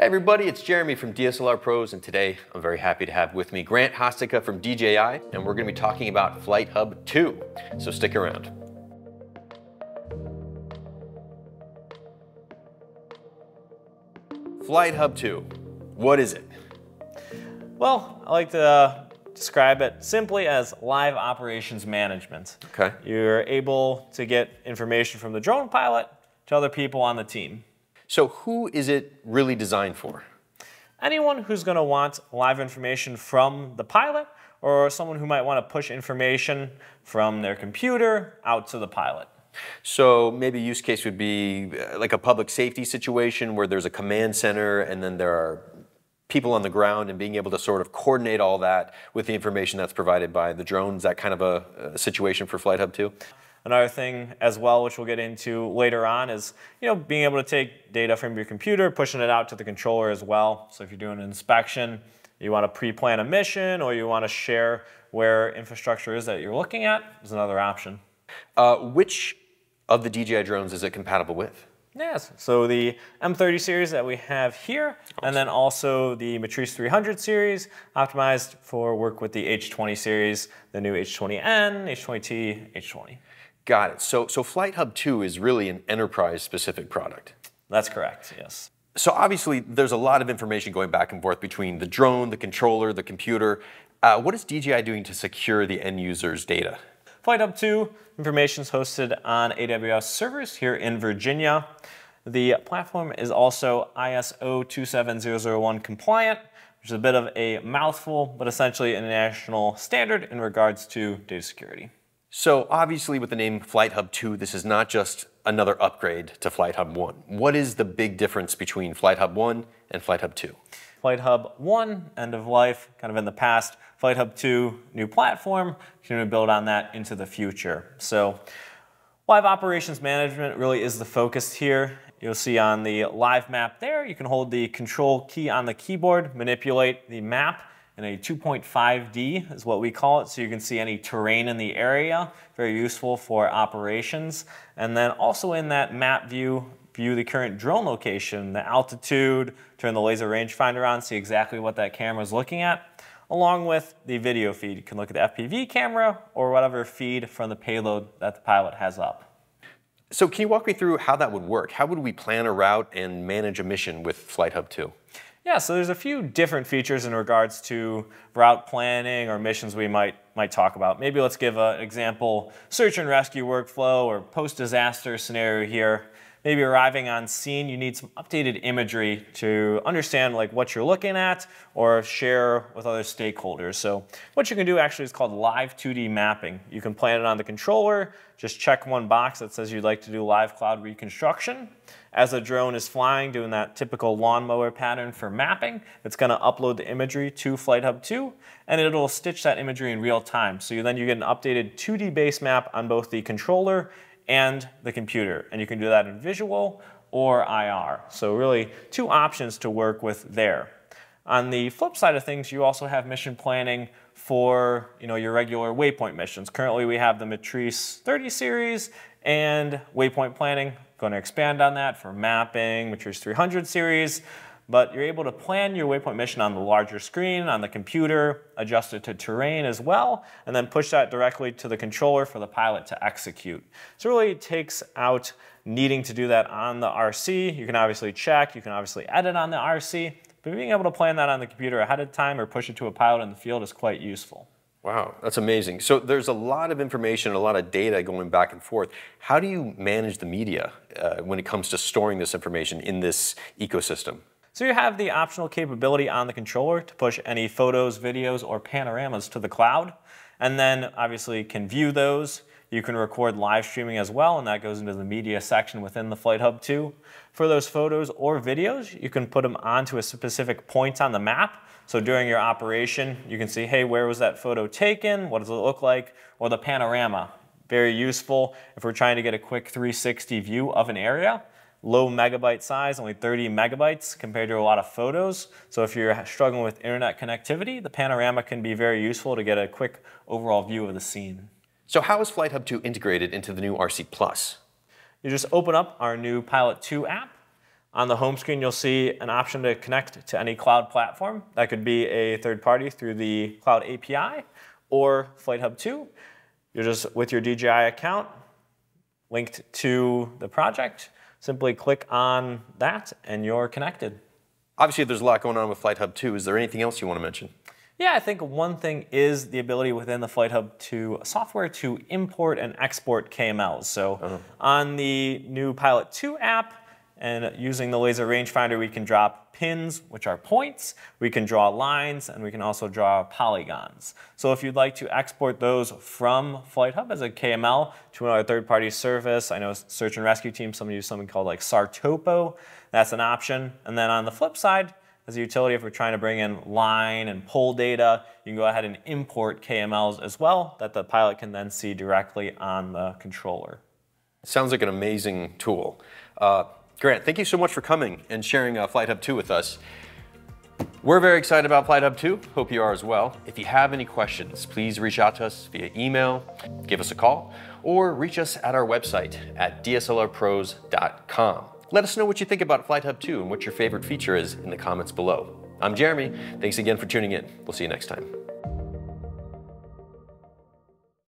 Hey everybody, it's Jeremy from DSLR Pros, and today I'm very happy to have with me Grant Hosticka from DJI, and we're going to be talking about Flight Hub 2. So stick around. Flight Hub 2, what is it? Well, I like to uh, describe it simply as live operations management. Okay. You're able to get information from the drone pilot to other people on the team. So who is it really designed for? Anyone who's going to want live information from the pilot or someone who might want to push information from their computer out to the pilot. So maybe use case would be uh, like a public safety situation where there's a command center and then there are people on the ground and being able to sort of coordinate all that with the information that's provided by the drones, that kind of a, a situation for Flight Hub 2? Another thing as well, which we'll get into later on, is you know being able to take data from your computer, pushing it out to the controller as well. So if you're doing an inspection, you want to pre-plan a mission, or you want to share where infrastructure is that you're looking at, is another option. Uh, which of the DJI drones is it compatible with? Yes, so the M30 series that we have here, awesome. and then also the Matrice 300 series, optimized for work with the H20 series, the new H20N, H20T, H20. Got it. So, so Flight Hub 2 is really an enterprise specific product. That's correct, yes. So obviously there's a lot of information going back and forth between the drone, the controller, the computer. Uh, what is DJI doing to secure the end user's data? Flight Hub 2 information is hosted on AWS servers here in Virginia. The platform is also ISO 27001 compliant, which is a bit of a mouthful, but essentially an international standard in regards to data security. So obviously with the name Flight Hub 2, this is not just another upgrade to Flight Hub 1. What is the big difference between Flight Hub 1 and Flight Hub 2? Flight Hub 1, end of life, kind of in the past. Flight Hub 2, new platform, continue to build on that into the future. So live operations management really is the focus here. You'll see on the live map there, you can hold the control key on the keyboard, manipulate the map, in a 2.5D is what we call it, so you can see any terrain in the area, very useful for operations. And then also in that map view, view the current drone location, the altitude, turn the laser rangefinder on, see exactly what that camera is looking at, along with the video feed. You can look at the FPV camera or whatever feed from the payload that the pilot has up. So can you walk me through how that would work? How would we plan a route and manage a mission with Flight Hub 2? Yeah, so there's a few different features in regards to route planning or missions we might, might talk about. Maybe let's give an example search and rescue workflow or post-disaster scenario here maybe arriving on scene, you need some updated imagery to understand like what you're looking at or share with other stakeholders. So what you can do actually is called live 2D mapping. You can plan it on the controller, just check one box that says you'd like to do live cloud reconstruction. As the drone is flying, doing that typical lawnmower pattern for mapping, it's gonna upload the imagery to Flight Hub 2, and it'll stitch that imagery in real time. So you, then you get an updated 2D base map on both the controller and the computer. And you can do that in visual or IR. So really two options to work with there. On the flip side of things, you also have mission planning for you know, your regular waypoint missions. Currently we have the Matrice 30 series and waypoint planning. Going to expand on that for mapping, Matrice 300 series but you're able to plan your waypoint mission on the larger screen, on the computer, adjust it to terrain as well, and then push that directly to the controller for the pilot to execute. So really, it takes out needing to do that on the RC. You can obviously check, you can obviously edit on the RC, but being able to plan that on the computer ahead of time or push it to a pilot in the field is quite useful. Wow, that's amazing. So there's a lot of information, a lot of data going back and forth. How do you manage the media uh, when it comes to storing this information in this ecosystem? So you have the optional capability on the controller to push any photos, videos, or panoramas to the cloud, and then obviously can view those. You can record live streaming as well, and that goes into the media section within the Flight Hub 2. For those photos or videos, you can put them onto a specific point on the map. So during your operation, you can see, hey, where was that photo taken? What does it look like? Or the panorama. Very useful if we're trying to get a quick 360 view of an area low megabyte size, only 30 megabytes compared to a lot of photos. So if you're struggling with internet connectivity, the panorama can be very useful to get a quick overall view of the scene. So how is Flight Hub 2 integrated into the new RC Plus? You just open up our new Pilot 2 app. On the home screen, you'll see an option to connect to any cloud platform. That could be a third party through the Cloud API or Flight Hub 2. You're just with your DJI account linked to the project. Simply click on that and you're connected. Obviously, there's a lot going on with Flight Hub 2. Is there anything else you want to mention? Yeah, I think one thing is the ability within the Flight Hub 2 software to import and export KMLs. So uh -huh. on the new Pilot 2 app, and using the laser rangefinder, we can drop pins, which are points, we can draw lines, and we can also draw polygons. So if you'd like to export those from Flight Hub as a KML to another third-party service, I know search and rescue team, some use something called like SARTOPO, that's an option. And then on the flip side, as a utility, if we're trying to bring in line and pull data, you can go ahead and import KMLs as well that the pilot can then see directly on the controller. Sounds like an amazing tool. Uh, Grant, thank you so much for coming and sharing uh, Flight Hub 2 with us. We're very excited about Flight Hub 2. Hope you are as well. If you have any questions, please reach out to us via email, give us a call, or reach us at our website at dslrpros.com. Let us know what you think about Flight Hub 2 and what your favorite feature is in the comments below. I'm Jeremy. Thanks again for tuning in. We'll see you next time.